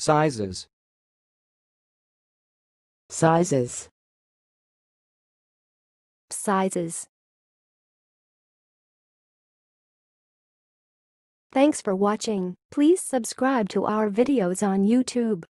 sizes, sizes, sizes. Thanks for watching. Please subscribe to our videos on YouTube.